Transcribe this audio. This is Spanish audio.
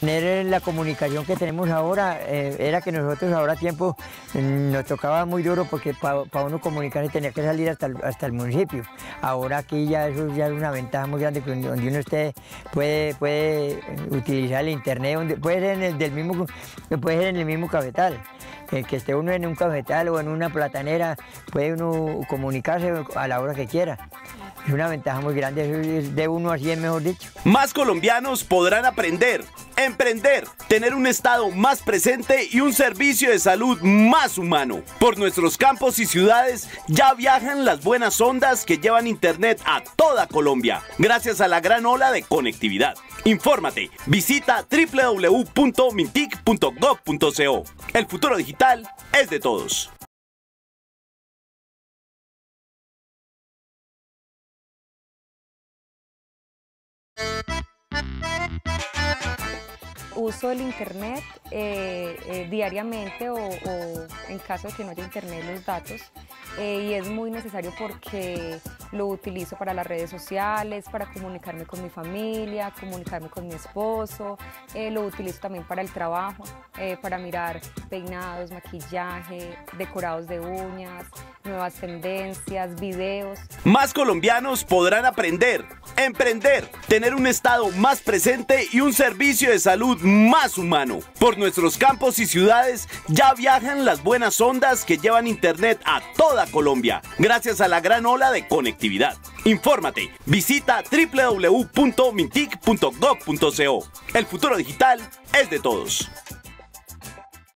Tener la comunicación que tenemos ahora eh, era que nosotros ahora a tiempo mm, nos tocaba muy duro porque para uno comunicarse tenía que salir hasta el, hasta el municipio. Ahora aquí ya eso ya es una ventaja muy grande donde uno esté puede, puede utilizar el internet, donde, puede, ser en el del mismo, puede ser en el mismo cafetal. Eh, que esté uno en un cafetal o en una platanera, puede uno comunicarse a la hora que quiera. Es una ventaja muy grande, de uno a 100 mejor dicho. Más colombianos podrán aprender, emprender, tener un estado más presente y un servicio de salud más humano. Por nuestros campos y ciudades ya viajan las buenas ondas que llevan internet a toda Colombia, gracias a la gran ola de conectividad. Infórmate, visita www.mintic.gov.co. El futuro digital es de todos. Uso el internet eh, eh, diariamente o, en caso de que no haya internet los datos eh, y es muy necesario porque lo utilizo para las redes sociales, para comunicarme con mi familia, comunicarme con mi esposo, lo utilizo también para el trabajo, para mirar peinados, maquillaje, decorados de uñas, nuevas tendencias, videos. Más colombianos podrán aprender, emprender, tener un estado más presente y un servicio de salud más humano. Por nuestros campos y ciudades ya viajan las buenas ondas que llevan internet a toda Colombia, gracias a la gran ola de Infórmate, visita www.mintic.gov.co. El futuro digital es de todos.